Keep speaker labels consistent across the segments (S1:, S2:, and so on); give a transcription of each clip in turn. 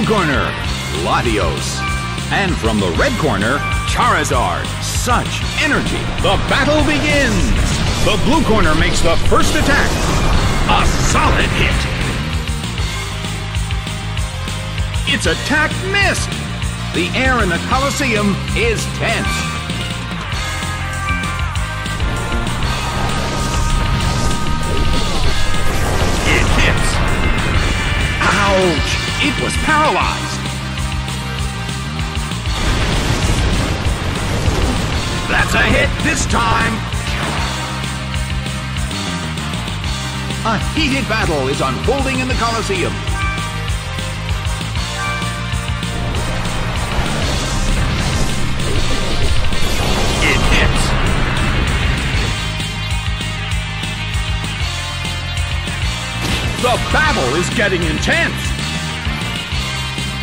S1: blue corner, Latios. And from the red corner, Charizard. Such energy. The battle begins. The blue corner makes the first attack. A solid hit. Its attack missed. The air in the Colosseum is tense. It hits. Ouch! It was paralyzed. That's a hit this time. A heated battle is unfolding in the Colosseum. It hits. The battle is getting intense.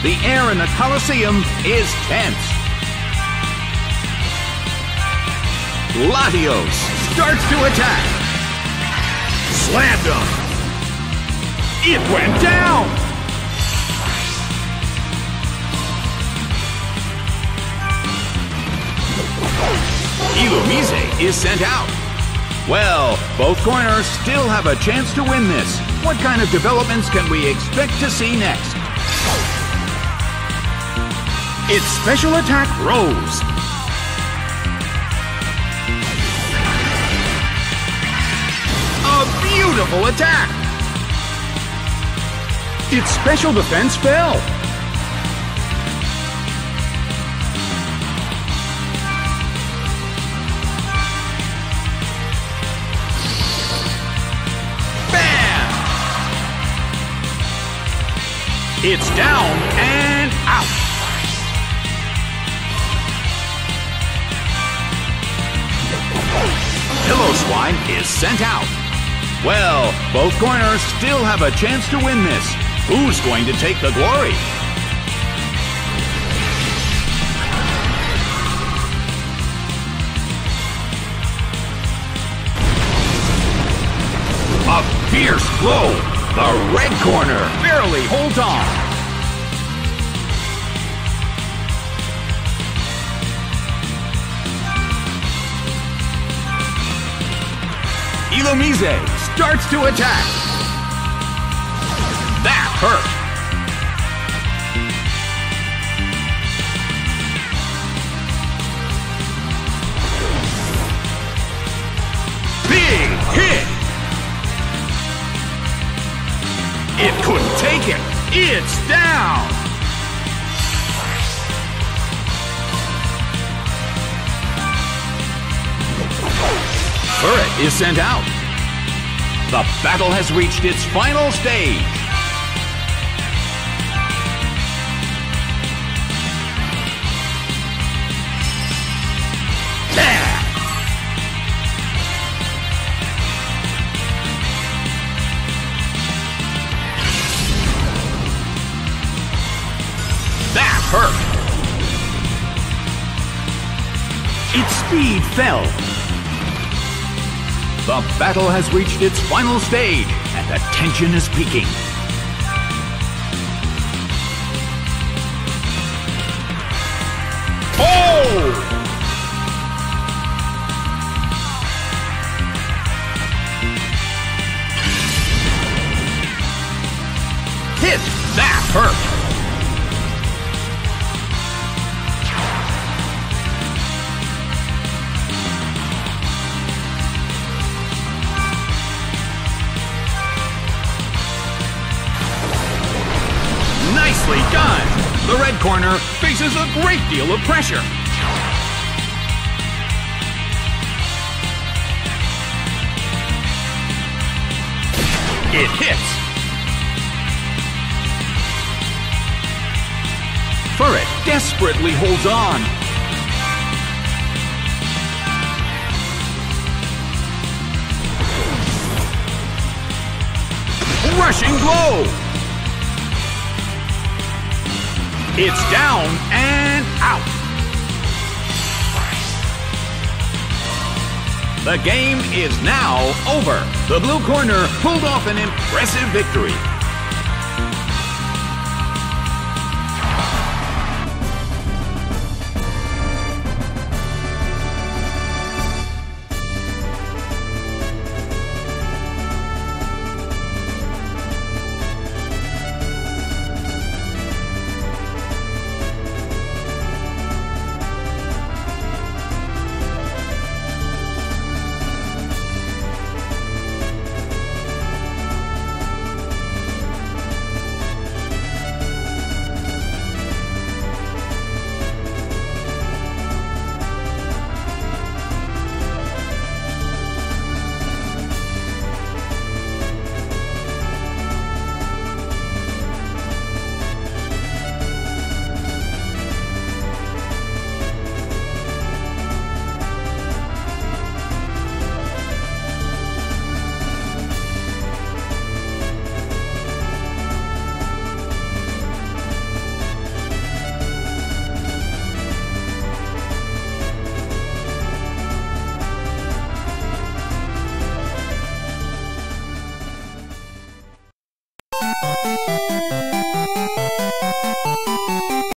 S1: The air in the Colosseum is tense. Latios starts to attack. Slammed him. It went down. Illumise is sent out. Well, both corners still have a chance to win this. What kind of developments can we expect to see next? Its special attack rose. A beautiful attack! Its special defense fell. Bam! It's down and Piloswine is sent out. Well, both corners still have a chance to win this. Who's going to take the glory? A fierce blow. The red corner barely holds on. Illumise starts to attack. That hurt. Big hit. It couldn't take it. It's down. Furret is sent out. The battle has reached its final stage. That hurt. Its speed fell. The battle has reached its final stage, and the tension is peaking. Oh! Hit! That hurt! Nicely done! The red corner faces a great deal of pressure. It hits. Furret desperately holds on. Rushing blow! It's down and out. The game is now over. The blue corner pulled off an impressive victory.